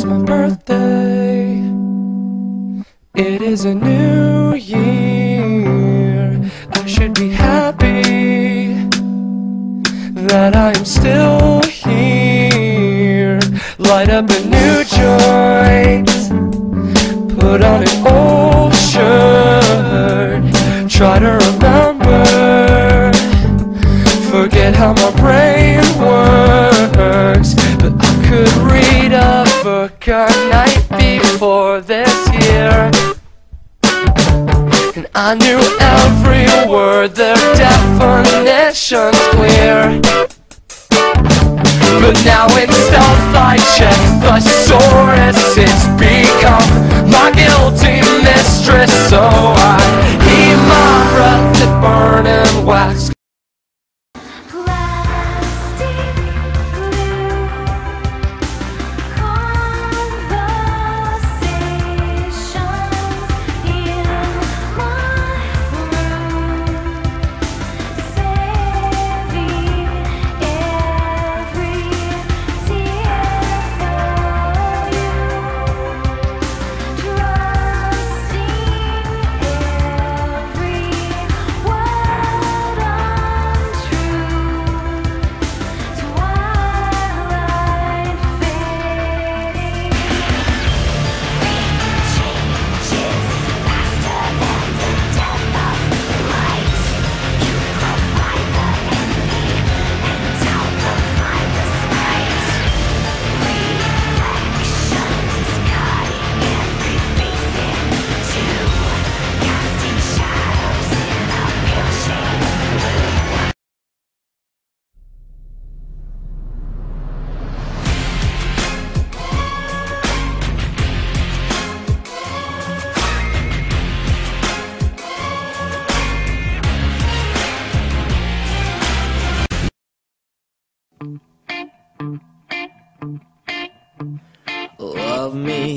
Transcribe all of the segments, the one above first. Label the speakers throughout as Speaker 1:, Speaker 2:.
Speaker 1: is my birthday. It is a new year. I should be happy that I am still here. Light up a new joint. Put on an old shirt. Try to read a book night before this year. And I knew every word, their definition's clear. But now in stealth I check thesaurus It's become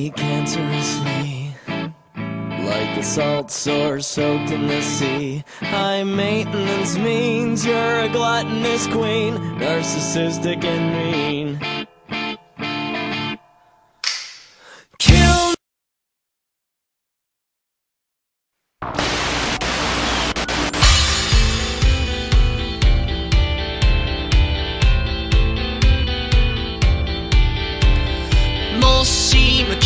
Speaker 1: me cancerously Like a salt sore soaked in the sea. High maintenance means you're a gluttonous queen. Narcissistic and mean